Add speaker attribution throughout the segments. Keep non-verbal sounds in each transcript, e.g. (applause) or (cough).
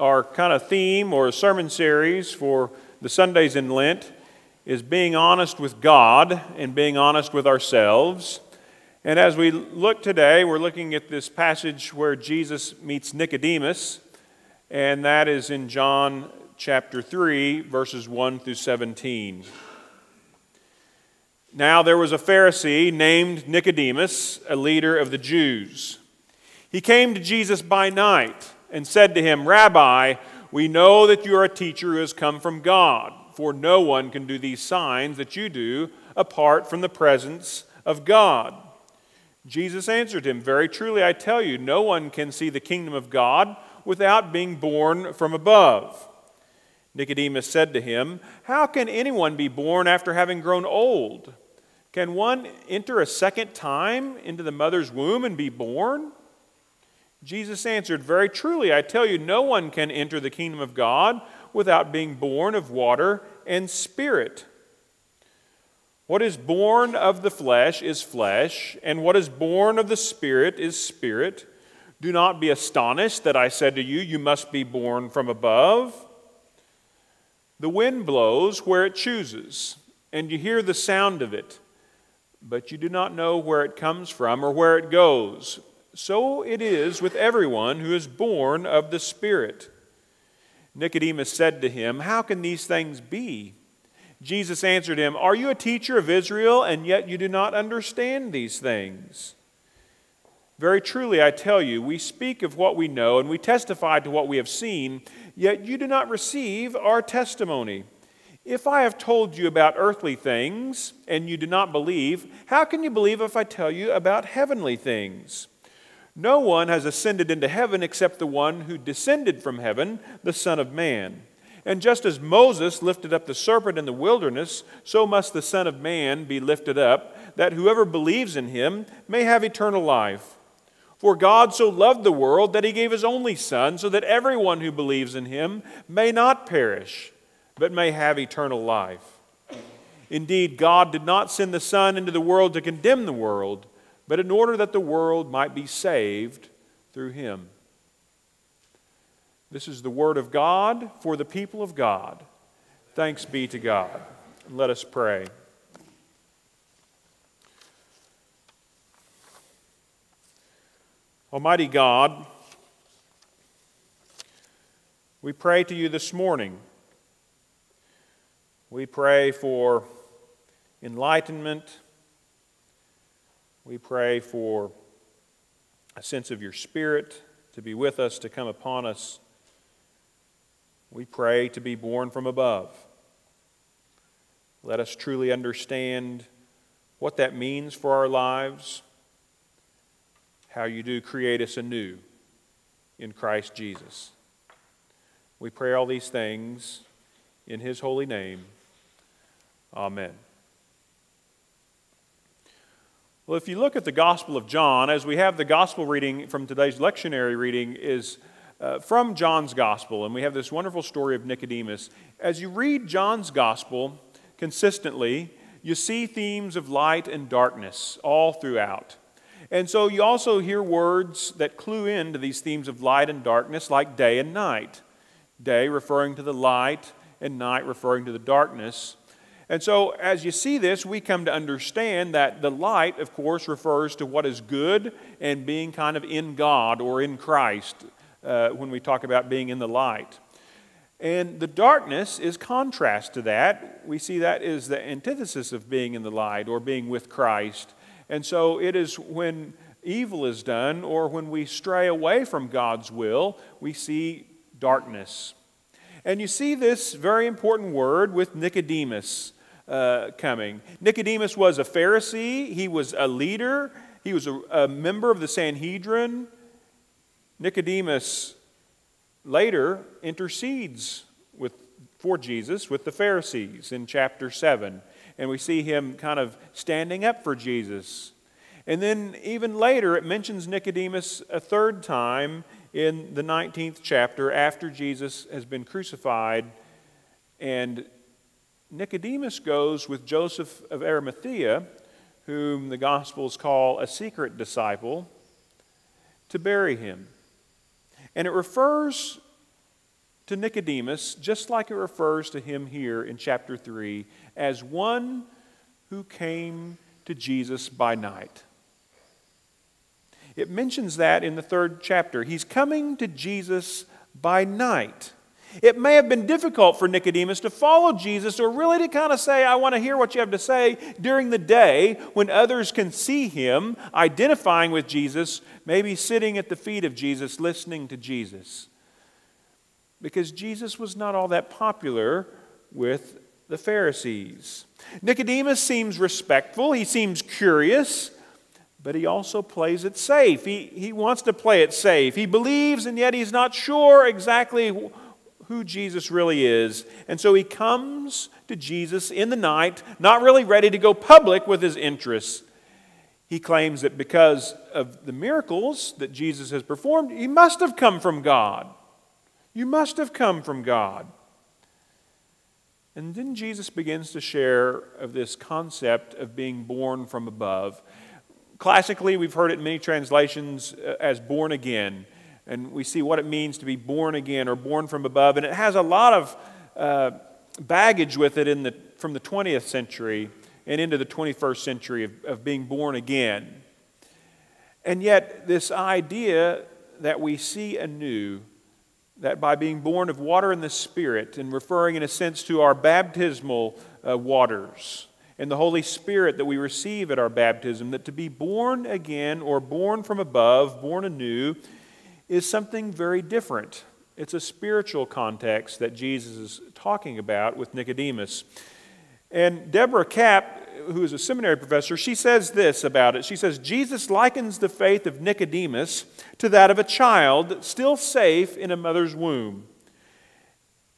Speaker 1: our kind of theme or sermon series for the Sundays in Lent is being honest with God and being honest with ourselves. And as we look today, we're looking at this passage where Jesus meets Nicodemus, and that is in John chapter 3, verses 1 through 17. Now there was a Pharisee named Nicodemus, a leader of the Jews. He came to Jesus by night and said to him, Rabbi, we know that you are a teacher who has come from God, for no one can do these signs that you do apart from the presence of God. Jesus answered him, Very truly I tell you, no one can see the kingdom of God without being born from above. Nicodemus said to him, How can anyone be born after having grown old? Can one enter a second time into the mother's womb and be born? Jesus answered, Very truly, I tell you, no one can enter the kingdom of God without being born of water and spirit. What is born of the flesh is flesh, and what is born of the spirit is spirit. Do not be astonished that I said to you, You must be born from above. The wind blows where it chooses, and you hear the sound of it but you do not know where it comes from or where it goes. So it is with everyone who is born of the Spirit. Nicodemus said to him, How can these things be? Jesus answered him, Are you a teacher of Israel, and yet you do not understand these things? Very truly, I tell you, we speak of what we know, and we testify to what we have seen, yet you do not receive our testimony. If I have told you about earthly things and you do not believe, how can you believe if I tell you about heavenly things? No one has ascended into heaven except the one who descended from heaven, the Son of Man. And just as Moses lifted up the serpent in the wilderness, so must the Son of Man be lifted up, that whoever believes in him may have eternal life. For God so loved the world that he gave his only Son, so that everyone who believes in him may not perish but may have eternal life. Indeed, God did not send the Son into the world to condemn the world, but in order that the world might be saved through him. This is the word of God for the people of God. Thanks be to God. Let us pray. Almighty God, we pray to you this morning we pray for enlightenment. We pray for a sense of your Spirit to be with us, to come upon us. We pray to be born from above. Let us truly understand what that means for our lives, how you do create us anew in Christ Jesus. We pray all these things in His holy name. Amen. Well, if you look at the Gospel of John, as we have the Gospel reading from today's lectionary reading, is uh, from John's Gospel, and we have this wonderful story of Nicodemus. As you read John's Gospel consistently, you see themes of light and darkness all throughout. And so you also hear words that clue into these themes of light and darkness, like day and night. Day referring to the light, and night referring to the darkness. And so, as you see this, we come to understand that the light, of course, refers to what is good and being kind of in God or in Christ uh, when we talk about being in the light. And the darkness is contrast to that. We see that is the antithesis of being in the light or being with Christ. And so it is when evil is done or when we stray away from God's will, we see darkness. And you see this very important word with Nicodemus uh, coming. Nicodemus was a Pharisee, he was a leader, he was a, a member of the Sanhedrin. Nicodemus later intercedes with, for Jesus with the Pharisees in chapter 7. And we see him kind of standing up for Jesus. And then, even later, it mentions Nicodemus a third time in the 19th chapter after Jesus has been crucified. And Nicodemus goes with Joseph of Arimathea, whom the Gospels call a secret disciple, to bury him. And it refers to Nicodemus, just like it refers to him here in chapter 3, as one who came to Jesus by night. It mentions that in the third chapter. He's coming to Jesus by night. It may have been difficult for Nicodemus to follow Jesus or really to kind of say, I want to hear what you have to say during the day when others can see him identifying with Jesus, maybe sitting at the feet of Jesus, listening to Jesus. Because Jesus was not all that popular with the Pharisees. Nicodemus seems respectful, he seems curious, but he also plays it safe. He, he wants to play it safe. He believes, and yet he's not sure exactly who Jesus really is. And so he comes to Jesus in the night, not really ready to go public with his interests. He claims that because of the miracles that Jesus has performed, he must have come from God. You must have come from God. And then Jesus begins to share of this concept of being born from above. Classically, we've heard it in many translations uh, as born again and we see what it means to be born again or born from above. And it has a lot of uh, baggage with it in the, from the 20th century and into the 21st century of, of being born again. And yet, this idea that we see anew, that by being born of water and the Spirit, and referring in a sense to our baptismal uh, waters, and the Holy Spirit that we receive at our baptism, that to be born again or born from above, born anew, is something very different. It's a spiritual context that Jesus is talking about with Nicodemus. And Deborah Kapp, who is a seminary professor, she says this about it. She says, Jesus likens the faith of Nicodemus to that of a child still safe in a mother's womb.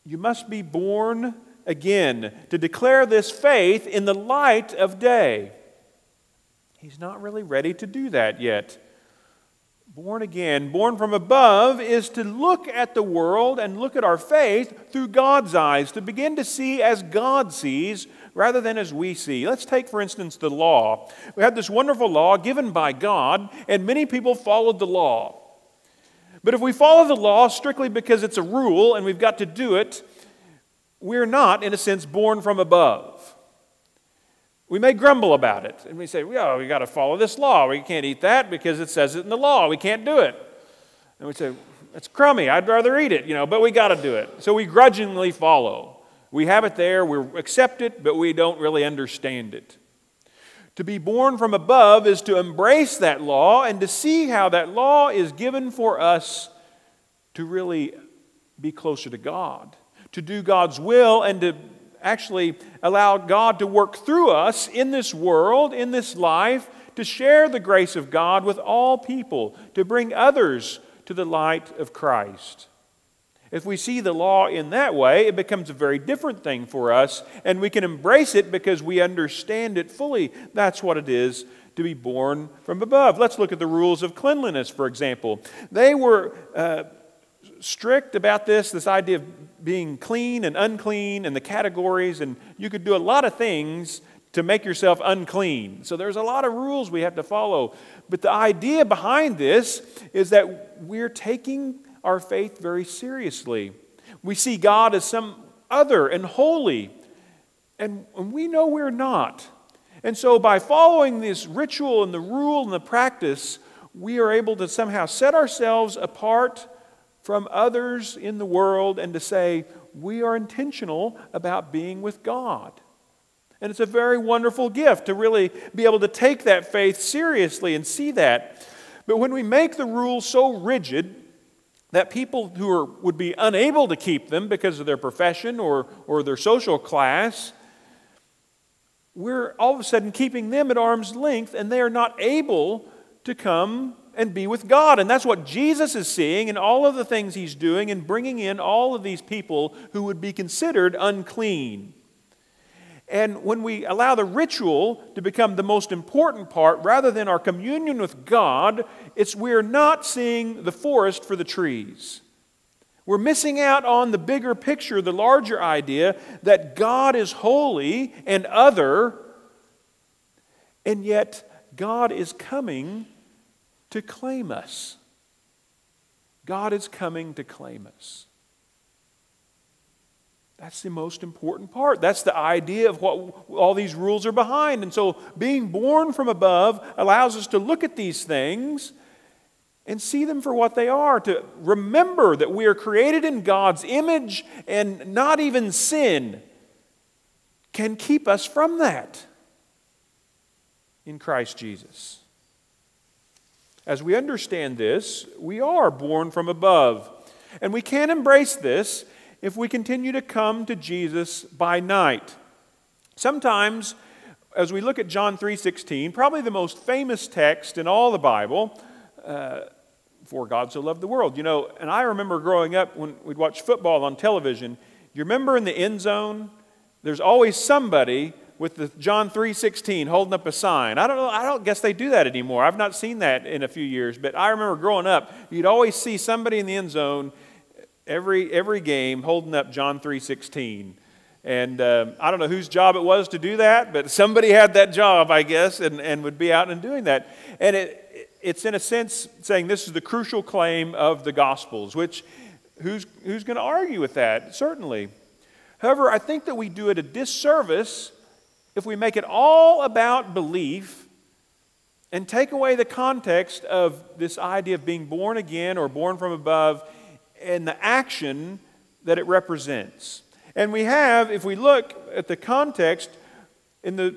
Speaker 1: You must be born again to declare this faith in the light of day. He's not really ready to do that yet born again, born from above, is to look at the world and look at our faith through God's eyes, to begin to see as God sees rather than as we see. Let's take, for instance, the law. We had this wonderful law given by God, and many people followed the law. But if we follow the law strictly because it's a rule and we've got to do it, we're not, in a sense, born from above. We may grumble about it. And we say, well, we got to follow this law. We can't eat that because it says it in the law. We can't do it. And we say, it's crummy. I'd rather eat it, you know, but we got to do it. So we grudgingly follow. We have it there, we accept it, but we don't really understand it. To be born from above is to embrace that law and to see how that law is given for us to really be closer to God, to do God's will and to actually allow God to work through us in this world, in this life, to share the grace of God with all people, to bring others to the light of Christ. If we see the law in that way, it becomes a very different thing for us, and we can embrace it because we understand it fully. That's what it is to be born from above. Let's look at the rules of cleanliness, for example. They were uh, strict about this, this idea of being clean and unclean and the categories, and you could do a lot of things to make yourself unclean. So there's a lot of rules we have to follow. But the idea behind this is that we're taking our faith very seriously. We see God as some other and holy, and we know we're not. And so by following this ritual and the rule and the practice, we are able to somehow set ourselves apart from others in the world and to say, we are intentional about being with God. And it's a very wonderful gift to really be able to take that faith seriously and see that. But when we make the rules so rigid that people who are, would be unable to keep them because of their profession or, or their social class, we're all of a sudden keeping them at arm's length and they are not able to come and be with God. And that's what Jesus is seeing in all of the things he's doing and bringing in all of these people who would be considered unclean. And when we allow the ritual to become the most important part rather than our communion with God, it's we're not seeing the forest for the trees. We're missing out on the bigger picture, the larger idea that God is holy and other, and yet God is coming to claim us. God is coming to claim us. That's the most important part. That's the idea of what all these rules are behind. And so, being born from above allows us to look at these things and see them for what they are, to remember that we are created in God's image and not even sin can keep us from that in Christ Jesus. As we understand this, we are born from above. And we can't embrace this if we continue to come to Jesus by night. Sometimes, as we look at John 3:16, probably the most famous text in all the Bible, uh, for God so loved the world. You know, and I remember growing up when we'd watch football on television. You remember in the end zone, there's always somebody with the John 3:16 holding up a sign. I don't know, I don't guess they do that anymore. I've not seen that in a few years, but I remember growing up, you'd always see somebody in the end zone every, every game holding up John 3.16. And um, I don't know whose job it was to do that, but somebody had that job, I guess, and, and would be out and doing that. And it, it's in a sense saying this is the crucial claim of the Gospels, which who's, who's going to argue with that? Certainly. However, I think that we do it a disservice if we make it all about belief and take away the context of this idea of being born again or born from above and the action that it represents. And we have, if we look at the context, in the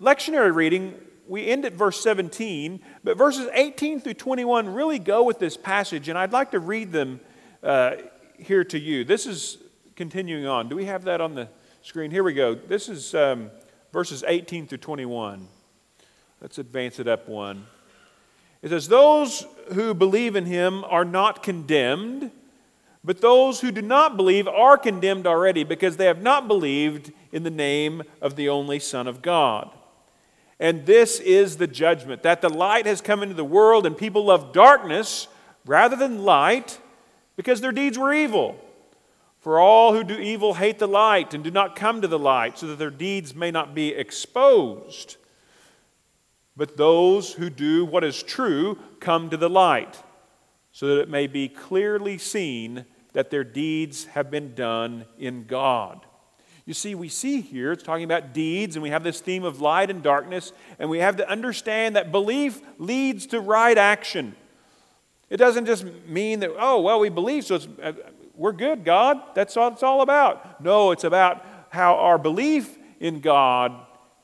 Speaker 1: lectionary reading, we end at verse 17, but verses 18 through 21 really go with this passage, and I'd like to read them uh, here to you. This is continuing on. Do we have that on the screen? Here we go. This is um, verses 18 through 21. Let's advance it up one. It says, Those who believe in him are not condemned. But those who do not believe are condemned already because they have not believed in the name of the only Son of God. And this is the judgment that the light has come into the world, and people love darkness rather than light because their deeds were evil. For all who do evil hate the light and do not come to the light, so that their deeds may not be exposed. But those who do what is true come to the light, so that it may be clearly seen that their deeds have been done in God. You see, we see here, it's talking about deeds, and we have this theme of light and darkness, and we have to understand that belief leads to right action. It doesn't just mean that, oh, well, we believe, so uh, we're good, God. That's all it's all about. No, it's about how our belief in God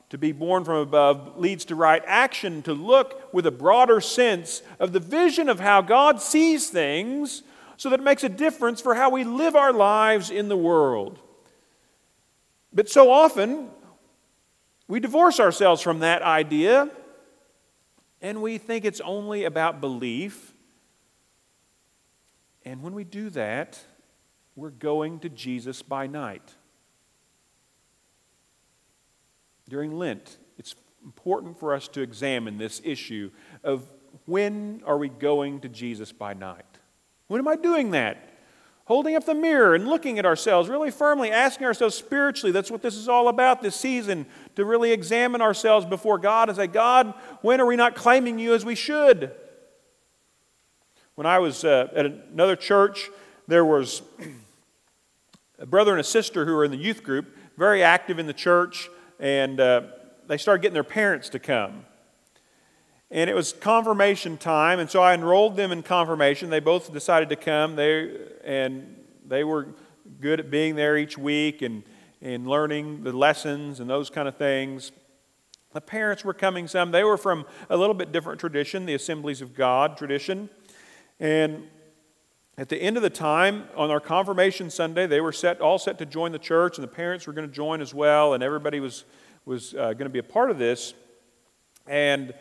Speaker 1: to be born from above leads to right action, to look with a broader sense of the vision of how God sees things so that it makes a difference for how we live our lives in the world. But so often, we divorce ourselves from that idea and we think it's only about belief. And when we do that, we're going to Jesus by night. During Lent, it's important for us to examine this issue of when are we going to Jesus by night? When am I doing that? Holding up the mirror and looking at ourselves really firmly, asking ourselves spiritually. That's what this is all about this season, to really examine ourselves before God and say, God, when are we not claiming you as we should? When I was uh, at another church, there was a brother and a sister who were in the youth group, very active in the church, and uh, they started getting their parents to come and it was confirmation time, and so I enrolled them in confirmation. They both decided to come. They and they were good at being there each week and and learning the lessons and those kind of things. The parents were coming some. They were from a little bit different tradition, the Assemblies of God tradition. And at the end of the time, on our confirmation Sunday, they were set, all set to join the church, and the parents were going to join as well, and everybody was, was uh, going to be a part of this. And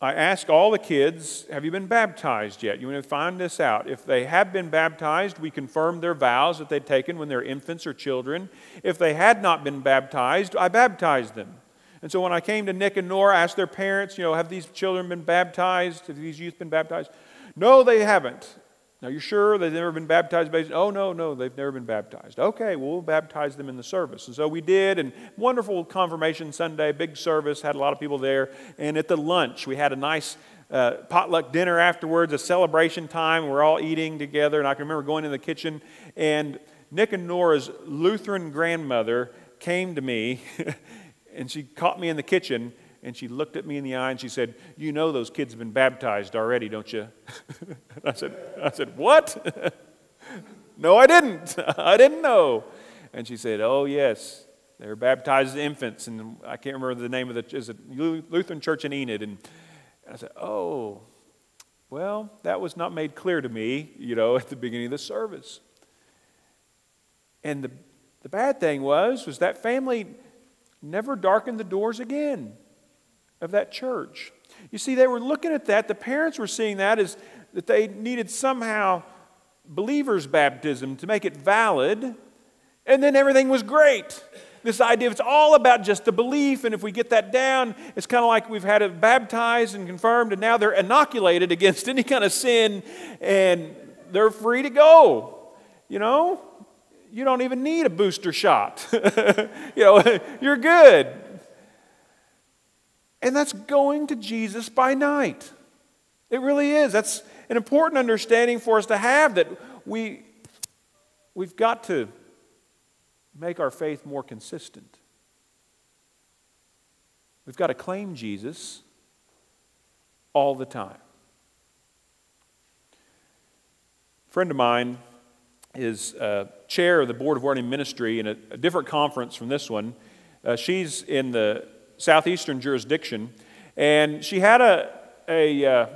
Speaker 1: I asked all the kids, have you been baptized yet? You want to find this out. If they have been baptized, we confirm their vows that they'd taken when they're infants or children. If they had not been baptized, I baptized them. And so when I came to Nick and Nora, I asked their parents, you know, have these children been baptized? Have these youth been baptized? No, they haven't. Now, you're sure they've never been baptized? Oh, no, no, they've never been baptized. Okay, well, we'll baptize them in the service. And so we did, and wonderful confirmation Sunday, big service, had a lot of people there. And at the lunch, we had a nice uh, potluck dinner afterwards, a celebration time. We're all eating together, and I can remember going in the kitchen, and Nick and Nora's Lutheran grandmother came to me, (laughs) and she caught me in the kitchen, and she looked at me in the eye and she said, You know those kids have been baptized already, don't you? (laughs) I said, I said, What? (laughs) no, I didn't. (laughs) I didn't know. And she said, Oh, yes. They were baptized as infants, and I can't remember the name of the is it Lutheran Church in Enid. And I said, Oh, well, that was not made clear to me, you know, at the beginning of the service. And the, the bad thing was, was that family never darkened the doors again of that church. You see, they were looking at that. The parents were seeing that as that they needed somehow believers' baptism to make it valid, and then everything was great. This idea it's all about just the belief, and if we get that down, it's kind of like we've had it baptized and confirmed, and now they're inoculated (laughs) against any kind of sin, and they're free to go. You know, you don't even need a booster shot. (laughs) you know, (laughs) you're good. And that's going to Jesus by night. It really is. That's an important understanding for us to have that we, we've got to make our faith more consistent. We've got to claim Jesus all the time. A friend of mine is uh, chair of the Board of Ordaining Ministry in a, a different conference from this one. Uh, she's in the southeastern jurisdiction, and she had a, a uh,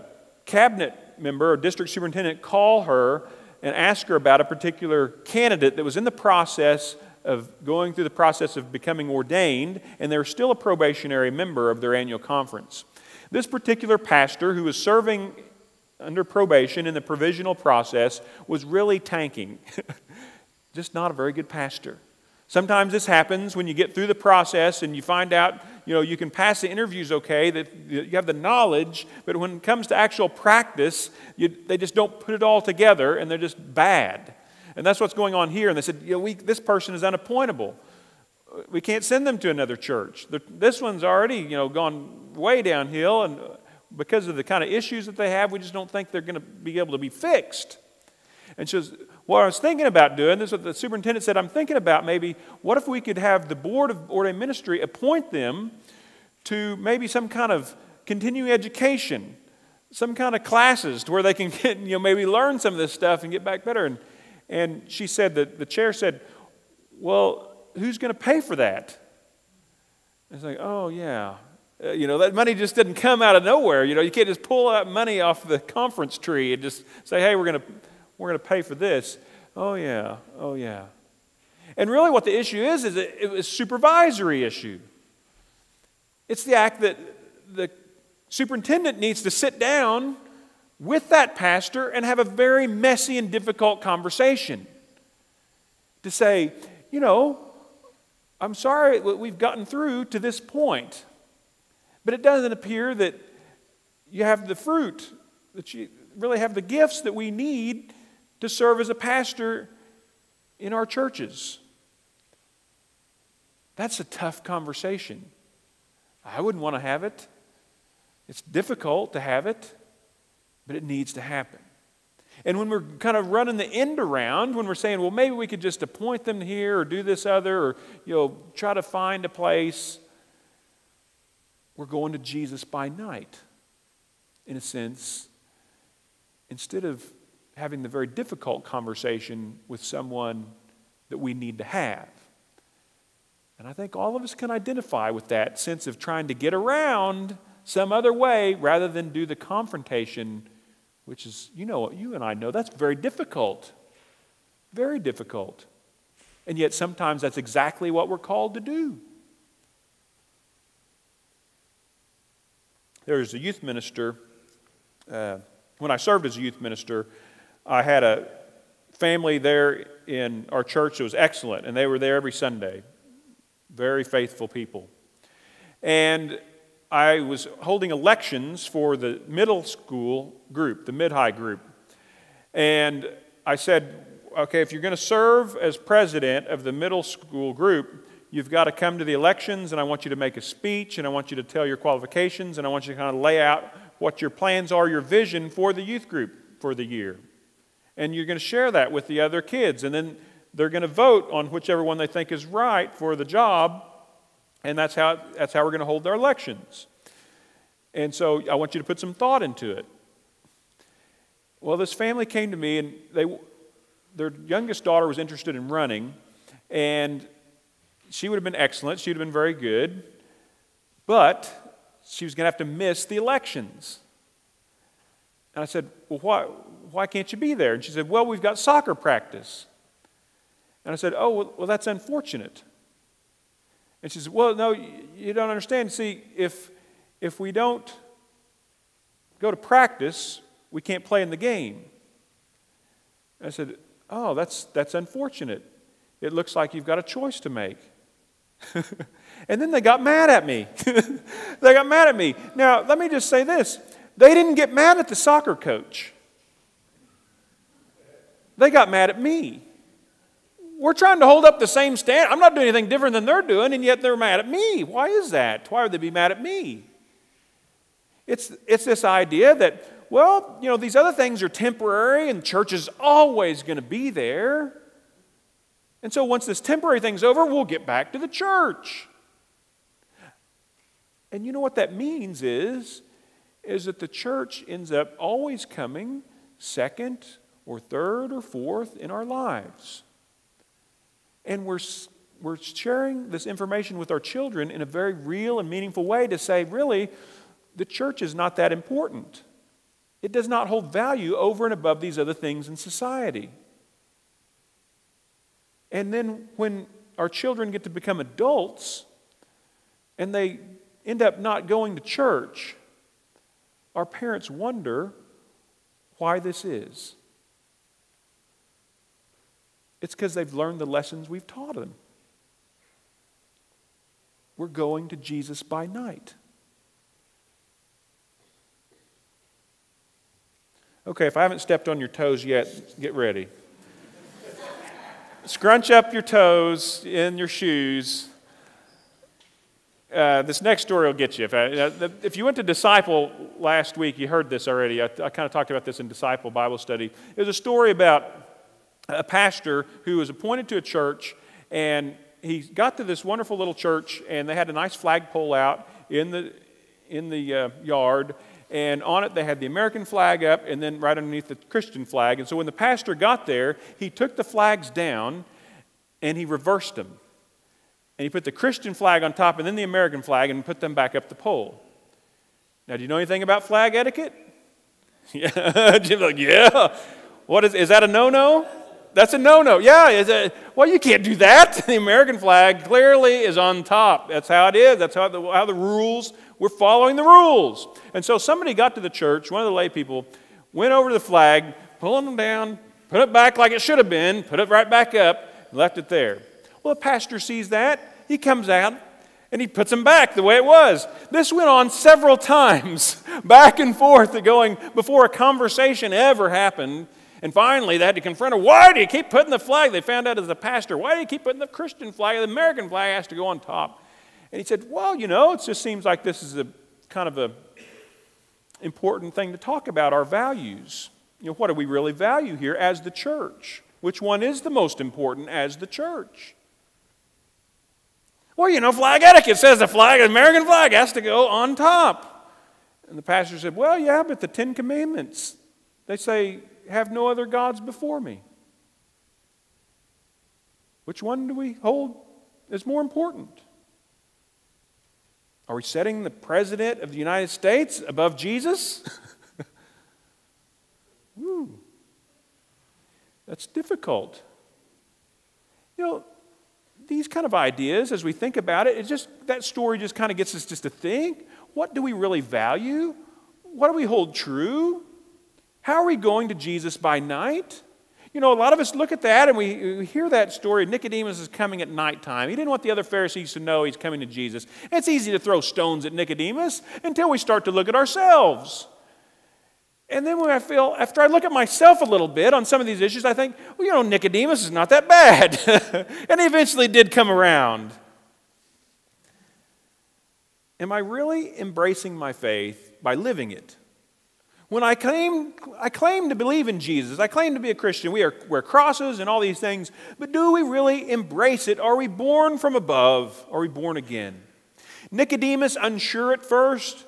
Speaker 1: cabinet member or district superintendent call her and ask her about a particular candidate that was in the process of going through the process of becoming ordained, and they're still a probationary member of their annual conference. This particular pastor, who was serving under probation in the provisional process, was really tanking. (laughs) Just not a very good pastor. Sometimes this happens when you get through the process and you find out, you know, you can pass the interviews okay, that you have the knowledge, but when it comes to actual practice, you, they just don't put it all together and they're just bad. And that's what's going on here. And they said, you know, we, this person is unappointable. We can't send them to another church. This one's already, you know, gone way downhill, and because of the kind of issues that they have, we just don't think they're going to be able to be fixed. And she says, what I was thinking about doing, this is what the superintendent said, I'm thinking about maybe, what if we could have the board of ordained ministry appoint them to maybe some kind of continuing education, some kind of classes to where they can (laughs) get, you know, maybe learn some of this stuff and get back better. And, and she said that the chair said, Well, who's going to pay for that? It's like, oh, yeah. Uh, you know, that money just didn't come out of nowhere. You know, you can't just pull out money off the conference tree and just say, hey, we're going to we're going to pay for this. Oh, yeah. Oh, yeah. And really, what the issue is, is it, it was a supervisory issue. It's the act that the superintendent needs to sit down with that pastor and have a very messy and difficult conversation. To say, you know, I'm sorry we've gotten through to this point, but it doesn't appear that you have the fruit, that you really have the gifts that we need to serve as a pastor in our churches. That's a tough conversation. I wouldn't want to have it. It's difficult to have it, but it needs to happen. And when we're kind of running the end around, when we're saying, well, maybe we could just appoint them here or do this other or, you know, try to find a place, we're going to Jesus by night, in a sense, instead of having the very difficult conversation with someone that we need to have. And I think all of us can identify with that sense of trying to get around some other way rather than do the confrontation, which is, you know, what, you and I know that's very difficult. Very difficult. And yet sometimes that's exactly what we're called to do. There's a youth minister. Uh, when I served as a youth minister, I had a family there in our church that was excellent, and they were there every Sunday. Very faithful people. And I was holding elections for the middle school group, the mid high group. And I said, okay, if you're going to serve as president of the middle school group, you've got to come to the elections, and I want you to make a speech, and I want you to tell your qualifications, and I want you to kind of lay out what your plans are, your vision for the youth group for the year. And you're going to share that with the other kids. And then they're going to vote on whichever one they think is right for the job. And that's how, that's how we're going to hold their elections. And so I want you to put some thought into it. Well, this family came to me, and they, their youngest daughter was interested in running, and she would have been excellent. She would have been very good, but she was going to have to miss the elections. And I said, Well, why, why can't you be there? And she said, Well, we've got soccer practice. And I said, Oh, well, well that's unfortunate. And she said, Well, no, you don't understand. See, if if we don't go to practice, we can't play in the game. I said, Oh, that's, that's unfortunate. It looks like you've got a choice to make. (laughs) and then they got mad at me. (laughs) they got mad at me. Now, let me just say this they didn't get mad at the soccer coach, they got mad at me. We're trying to hold up the same standard. I'm not doing anything different than they're doing, and yet they're mad at me. Why is that? Why would they be mad at me? It's, it's this idea that, well, you know, these other things are temporary and church is always going to be there. And so once this temporary thing's over, we'll get back to the church. And you know what that means is, is that the church ends up always coming second or third or fourth in our lives. And we're, we're sharing this information with our children in a very real and meaningful way to say, really, the church is not that important. It does not hold value over and above these other things in society. And then when our children get to become adults and they end up not going to church, our parents wonder why this is. It's because they've learned the lessons we've taught them. We're going to Jesus by night. Okay, if I haven't stepped on your toes yet, get ready. Scrunch up your toes in your shoes. Uh, this next story will get you. If, I, uh, if, you went to Disciple last week, you heard this already. I, I kind of talked about this in Disciple Bible study. It was a story about a pastor who was appointed to a church, and he got to this wonderful little church, and they had a nice flagpole out in the, in the uh, yard, and on it they had the American flag up and then right underneath the Christian flag. And so when the pastor got there, he took the flags down and he reversed them. And he put the Christian flag on top and then the American flag and put them back up the pole. Now, do you know anything about flag etiquette? (laughs) Yeah, (laughs) Jim's like, yeah. What is, is that a no no? That's a no no. Yeah, is it, well, you can't do that. (laughs) The American flag clearly is on top. That's how it is. That's how the, how the rules we're following the rules. And so somebody got to the church, one of the lay people, went over to the flag, pulling them down, put it back like it should have been, put it right back up, left it there. Well, the pastor sees that. He comes out and he puts them back the way it was. This went on several (laughs) times, back and forth, going before a conversation ever happened. And finally, they had to confront her. Why do you keep putting the flag? They found out as a pastor. Why do you keep putting the Christian flag? The American flag has to go on top. And he said, Well, you know, it just seems like this is a kind of a important thing to talk about our values. You know, what do we really value here as the church? Which one is the most important as the church? Well, you know, flag etiquette says the flag, the American flag, has to go on top. And the pastor said, Well, yeah, but the Ten Commandments, they say, have no other gods before me. Which one do we hold as more important? Are we setting the President of the United States above Jesus? (laughs) Woo. That's difficult. You know, these kind of ideas, as we think about it, it just that story just kind of gets us just to think. What do we really value? What do we hold true? How are we going to Jesus by night? You know, a lot of us look at that and we, hear that story. Nicodemus is coming at nighttime. He didn't want the other Pharisees to know he's coming to Jesus. it's easy to throw stones at Nicodemus until we start to look at ourselves. And then when I feel, after I look at myself a little bit on some of these issues, I think, well, you know, Nicodemus is not that bad. (laughs) and he eventually did come around. Am I really embracing my faith by living it? When I claim, I claim to believe in Jesus, I claim to be a Christian, we are, wear crosses and all these things, but do we really embrace it? Are we born from above? Are we born again? Nicodemus, unsure at first,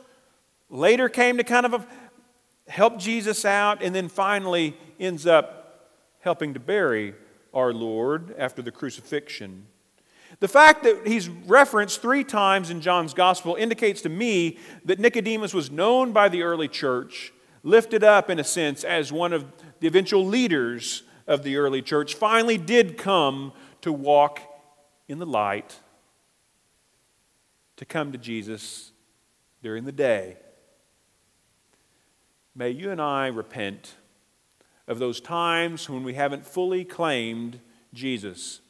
Speaker 1: later came to kind of help Jesus out, and then finally ends up helping to bury our Lord after the crucifixion. The fact that he's referenced three times in John's gospel indicates to me that Nicodemus was known by the early church lifted up in a sense as one of the eventual leaders of the early church, finally did come to walk in the light, to come to Jesus during the day. May you and I repent of those times when we haven't fully claimed Jesus.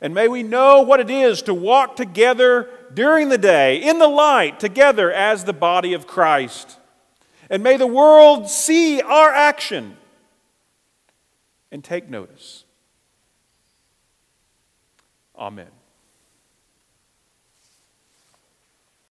Speaker 1: And may we know what it is to walk together during the day, in the light, together as the body of Christ. And may the world see our action and take notice. Amen.